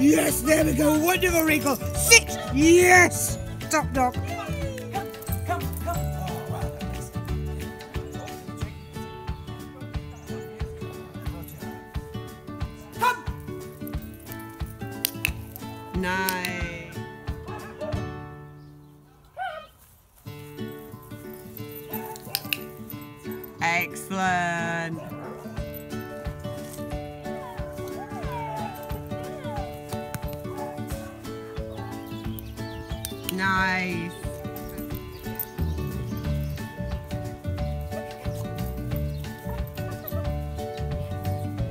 yes, there we go. Wonderful wrinkle. Six, yes. Top Come. Nice. Excellent. Nice.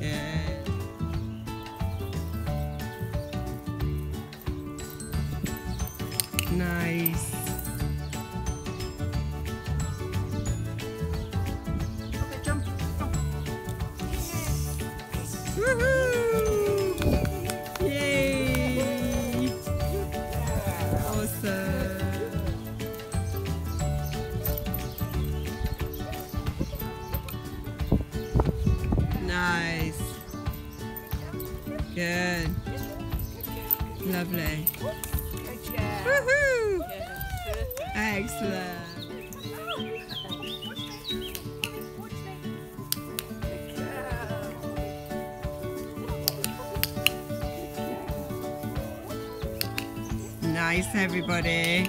Good. Nice. Nice. Good. Lovely. Woohoo! Excellent. Nice, everybody.